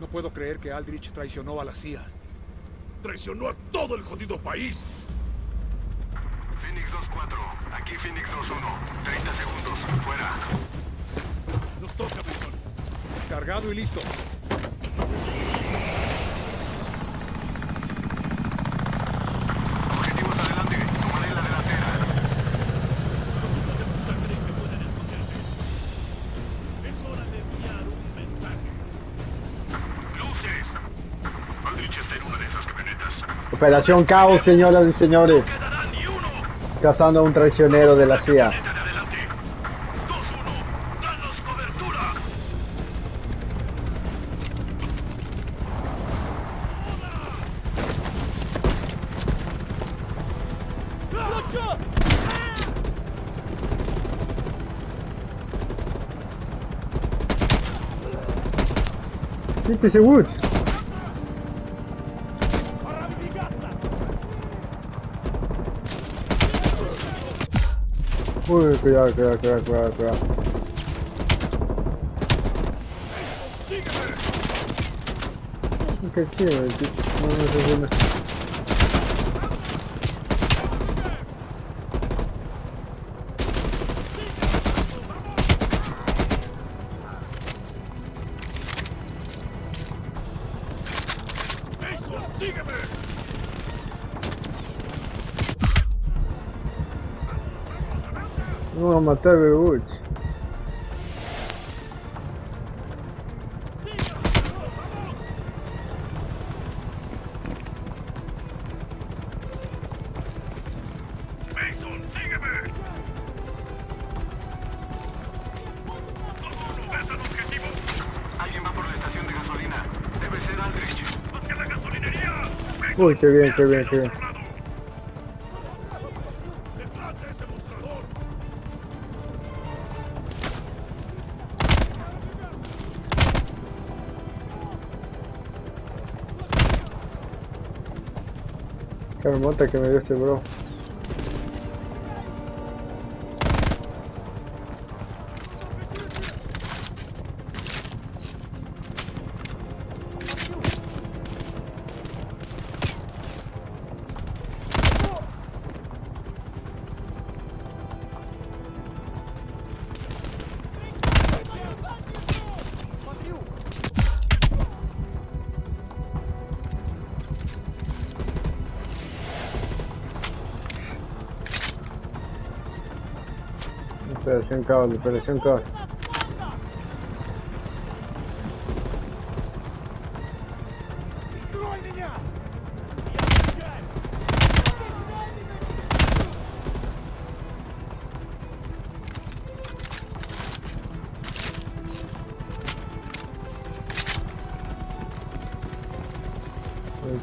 No puedo creer que Aldrich traicionó a la CIA. Traicionó a todo el jodido país. Phoenix 2-4, aquí Phoenix 2-1. 30 segundos, fuera. Nos toca, Mason. Cargado y listo. Operación Caos, señoras y señores. Cazando a un traicionero de la CIA. ¡Neta de adelante! 2-1, Ой, кра, кра, кра, кра, кра. Какие вы, ты, ну, это же Aldrich. ¡Hacia la gasolinería! Uy, qué bien, qué bien, qué bien. Qué remota que me dio este bro. Operación Caos, Operación Caos.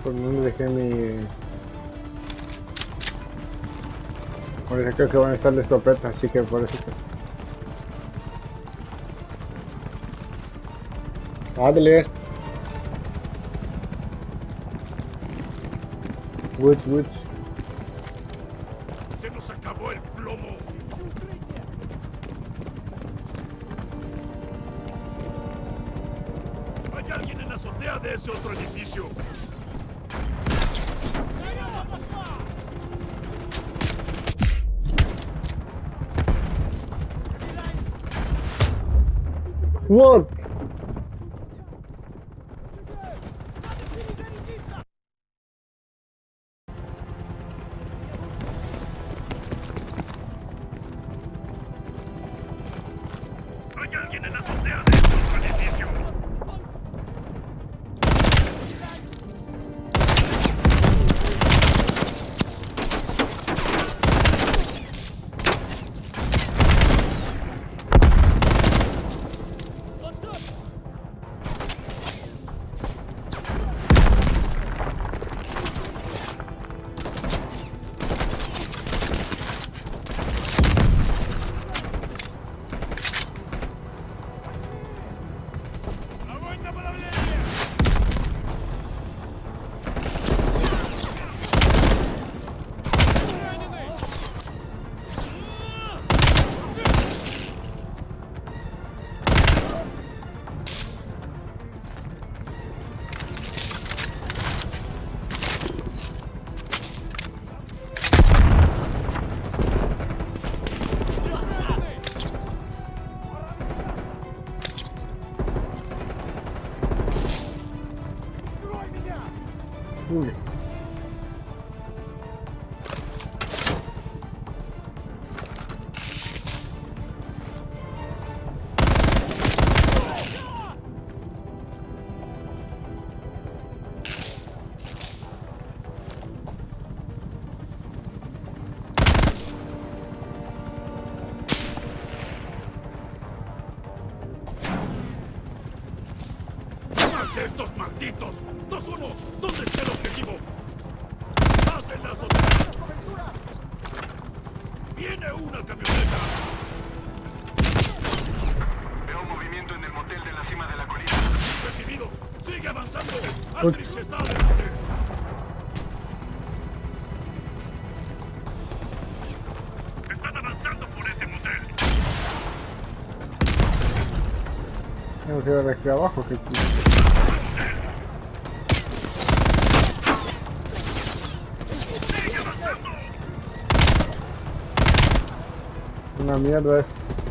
¿Por dónde dejé mi...? Creo que van a estar de escopeta, así que por eso que... Ándale. Woods, Woods. Se nos acabó el plomo. Hay alguien en la azotea de ese otro edificio. What? Uy. ¡Más de estos malditos! ¡Dos uno! ¿Dónde está el objetivo? ¡Hacen la azotea! ¡Viene una camioneta! Veo movimiento en el motel de la cima de la colina. ¡Recibido! ¡Sigue avanzando! ¡Aldrich está adelante! ¡Están avanzando por ese motel! Tengo que ver aquí abajo que una mierda es. ¡Vamos,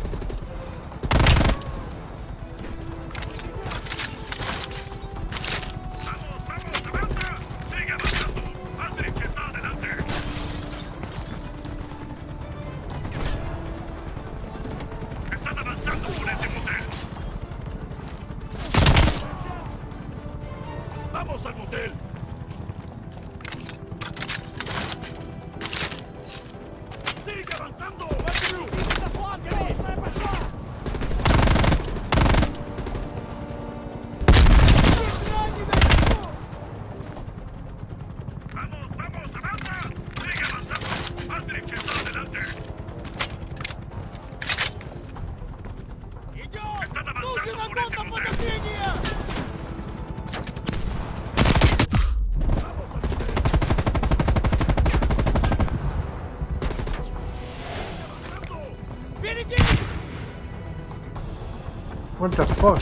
What the fuck?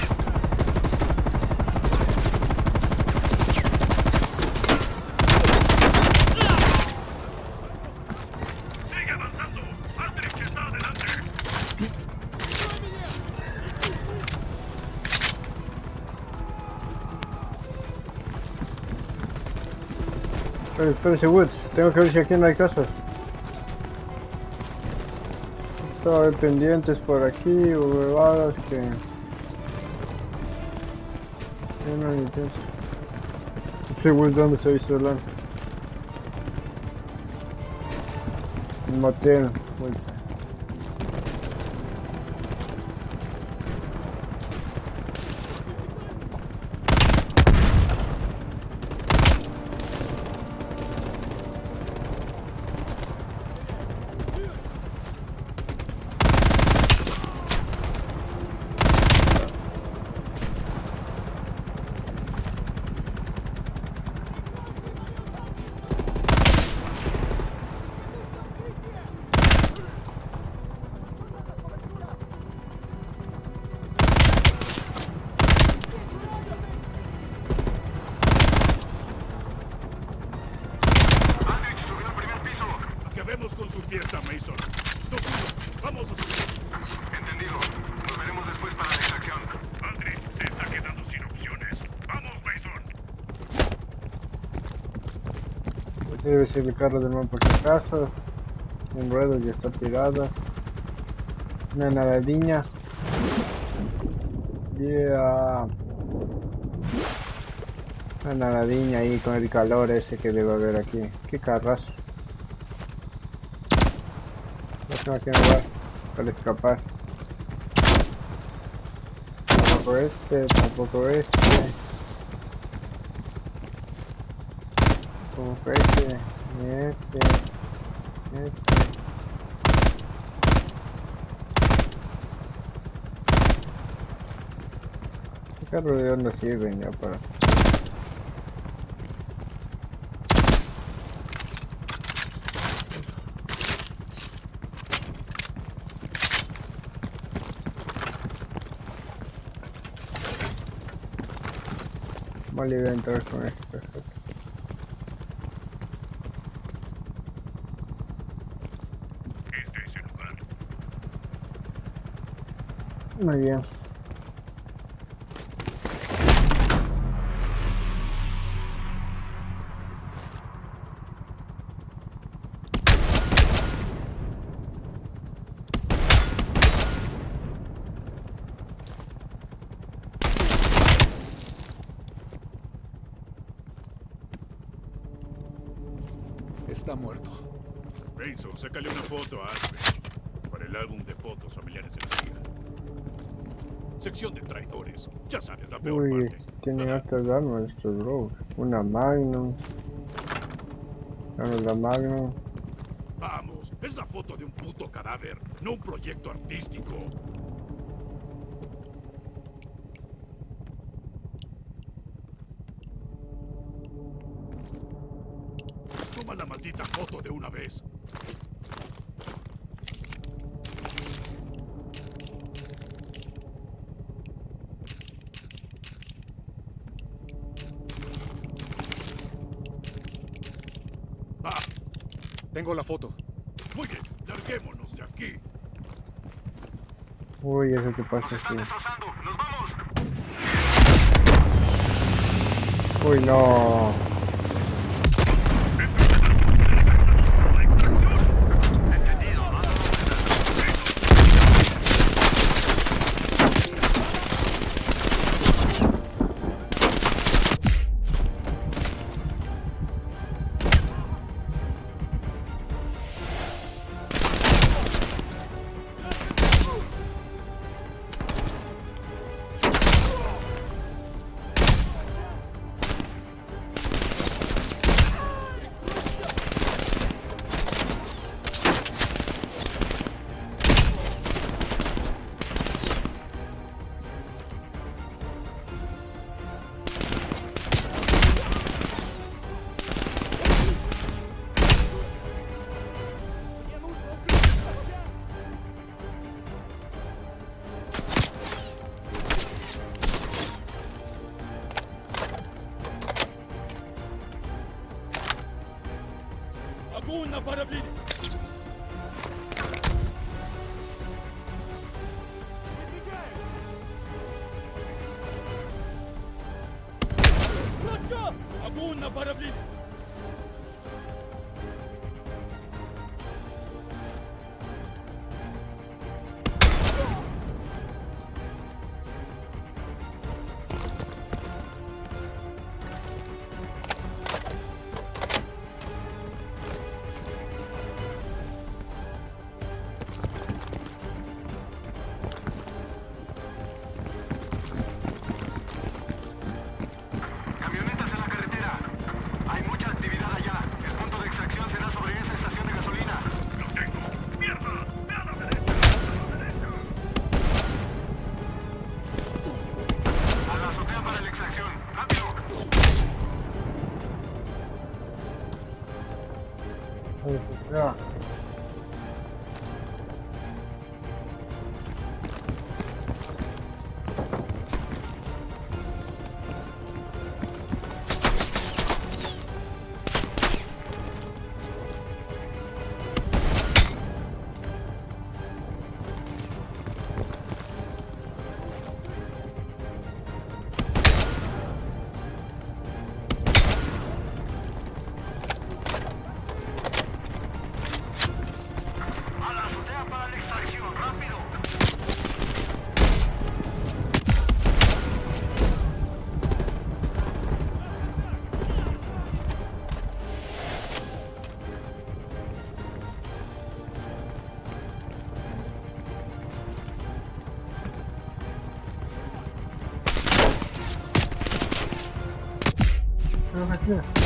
Pero espérese Woods, tengo que ver si aquí no hay casas. Estaba pendientes por aquí huevadas que... Ya no hay intenso. Sí, Woods, ¿dónde se ha visto hablar? Un motel, Woods. Aldrich subió al primer piso. Acabemos con su fiesta, Mason. Dos uno. Vamos a subir. Entendido. Nos veremos después para la extracción. Aldrich se está quedando sin opciones. Vamos, Mason. Este debe ser el carro del man por si acaso. Un ruedo ya está tirado. Una nadadiña. Yeah. Una nadadiña ahí con el calor ese que debe haber aquí. Qué carrazo. No sé a qué lugar para escapar. Tampoco este, tampoco este. Este, ni este, ni este. ¿Qué carro de dónde sirven ya para? Vale, voy a entrar con esto, Muy bien. Está muerto. Benson, sácale una foto a Aspen para el álbum de fotos familiares de la vida. Sección de traidores. Ya sabes, la peor Uy, parte. tienen hartas armas estos bros. Una Magnum. Dame la Magnum. Vamos, es la foto de un puto cadáver, no un proyecto artístico. Toma la maldita foto de una vez. Va, Tengo la foto. muy bien, larguémonos de aquí. Uy, eso que Nos pasa están aquí. destrozando. ¡Nos vamos! Uy, no. Огонь на параплине! Огонь на параплине! Pero aquí.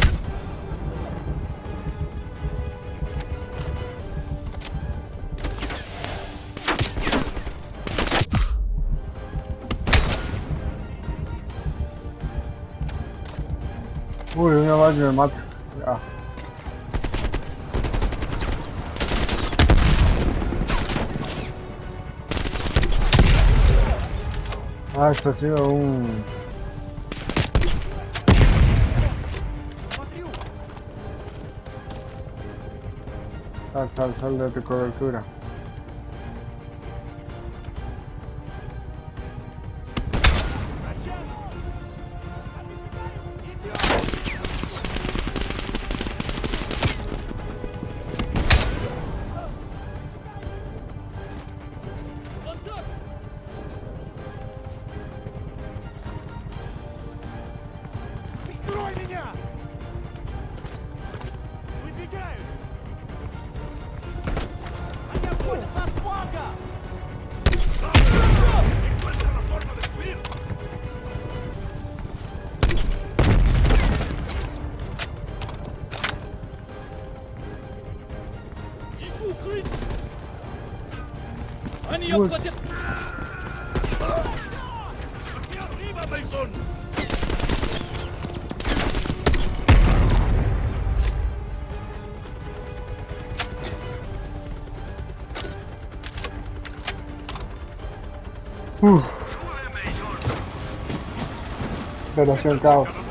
Uy, una más me mata. Ya. Ah, esto ha sido Sal, sal, sal de tu cobertura. Arriba, Mason! uf. Operación caos.